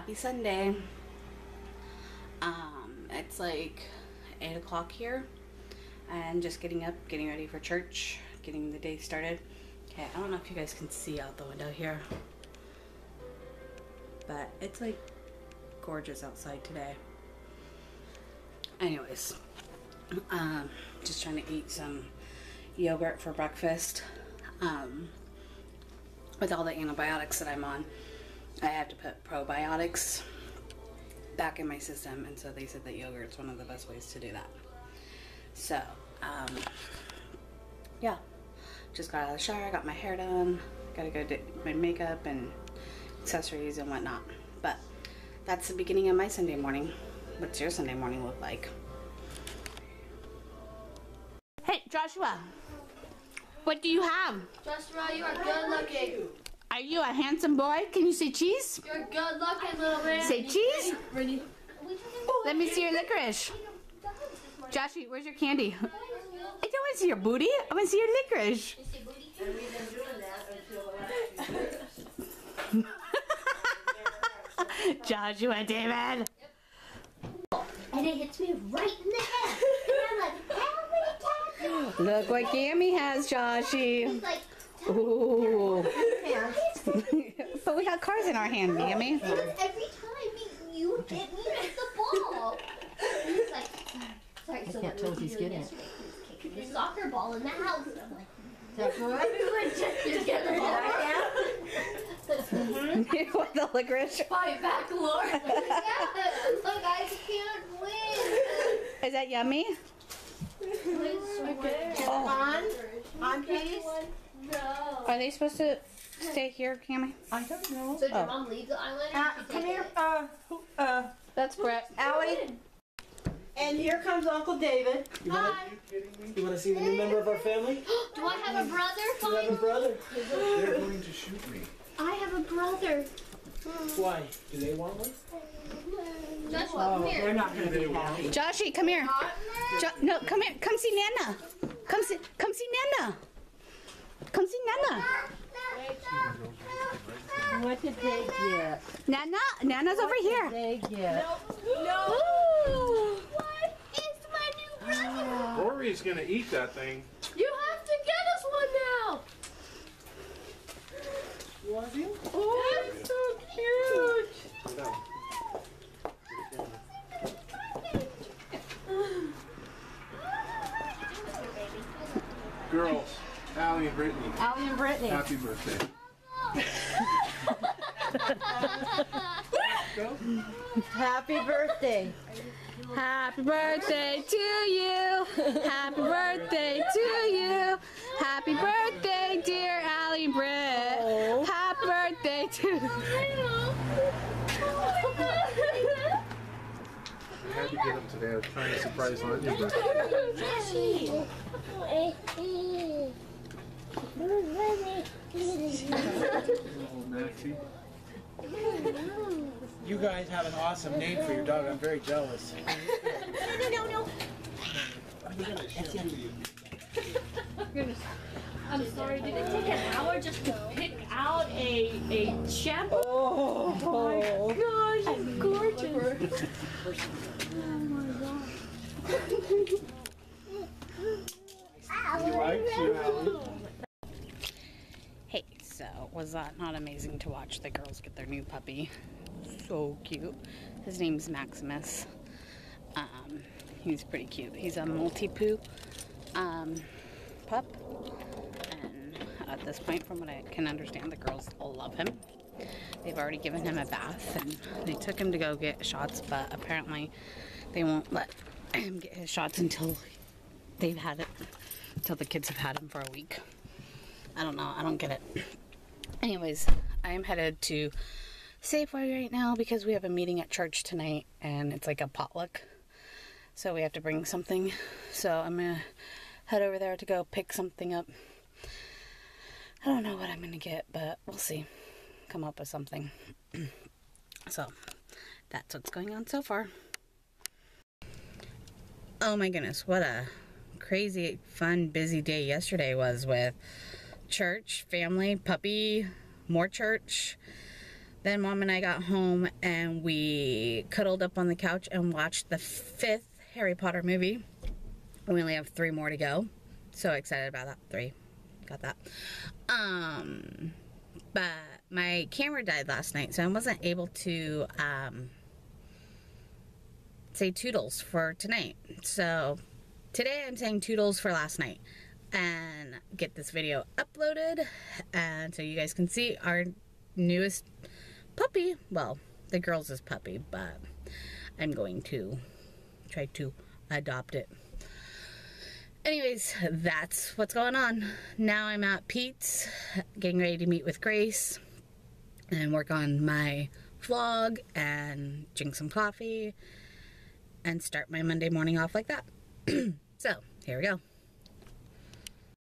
Happy Sunday. Um, it's like 8 o'clock here. And just getting up, getting ready for church, getting the day started. Okay, I don't know if you guys can see out the window here. But it's like gorgeous outside today. Anyways, um, just trying to eat some yogurt for breakfast. Um, with all the antibiotics that I'm on, I have to put probiotics back in my system, and so they said that yogurt's one of the best ways to do that. So, um, yeah, just got out of the shower, got my hair done, gotta go do my makeup and accessories and whatnot. But that's the beginning of my Sunday morning. What's your Sunday morning look like? Hey, Joshua, what do you have? Joshua, you are good looking. Are you a handsome boy? Can you say cheese? You're good looking, little man. Say cheese? Ready? Oh, let me see your licorice. Joshy, where's your candy? I don't want to see your booty. I want to see your licorice. Joshua David. and it hits me right in the head. Like, how many times? Look what Gammy has, Joshy. Like, Ooh. but we got cars in our hand, Gammy. because every time you, you hit me with the ball. And he's like, sorry, so can't what tell if he's getting it. yesterday? He was kicking the soccer ball in the house. And I'm like, Is that good? everyone just, just get the ball With the licorice. Fight back, Lord. yeah, look, I can't win. Is that yummy? Oh. On? On please? no. Are they supposed to stay here, Gammy? I don't know. So did your mom leave the island? Uh, come here, it? uh, who- uh, That's Brett. Allie. And here comes Uncle David. You wanna, you wanna see the new member of our family? Do I have a brother? You have a brother. They're going to shoot me. I have a brother. Why? Do they want one? Joshua, Oh, come here. they're not gonna be happy. Joshy, come here. Jo- no, come here. Come see Nana. Come see. Come see Nana. Come see Nana. What did they get? Nana. Nana's over here. They get. What is my new brother? Rory's gonna eat that thing. You have to get us one now. Want you? Oh, it's so cute. Sit. Girls, Allie and Brittany, Allie and Brittany. happy birthday. Go. Happy birthday. Happy birthday to you. Happy birthday to you. Happy birthday, dear Allie Britt. Oh. Happy birthday to We had to get them today. I was trying to surprise Anya, but oh, Maxie. You guys have an awesome name for your dog. I'm very jealous. No, no. I'm sorry, did it take an hour just to pick out a a shampoo? Oh. oh, my gosh, it's gorgeous. You like you, Allie? Hey, so was that not amazing to watch the girls get their new puppy? So cute. His name's Maximus. Um, he's pretty cute. He's a Malti-poo um, pup. And at this point, from what I can understand, the girls all love him. They've already given him a bath and they took him to go get shots, but apparently they won't let him get his shots until they've had it, until the kids have had him for a week. I don't know. I don't get it. Anyways, I am headed to Safeway right now because we have a meeting at church tonight and it's like a potluck. So we have to bring something. So I'm to head over there to go pick something up. I don't know what I'm going to get, but we'll see. Come up with something. so that's what's going on so far. Oh my goodness, what a crazy, fun, busy day yesterday was with church, family, puppy, more church, Then mom and I got home and we cuddled up on the couch and watched the fifth Harry Potter movie. We only have three more to go. So excited about that. Three. Got that. Um but my camera died last night, so I wasn't able to um say toodles for tonight. So today I'm saying toodles for last night and get this video uploaded and so you guys can see our newest puppy. Well, the girls' is puppy, but I'm going to try to adopt it. Anyways, that's what's going on. Now I'm at Peet's, getting ready to meet with Grace and work on my vlog and drink some coffee and start my Monday morning off like that. so, here we go.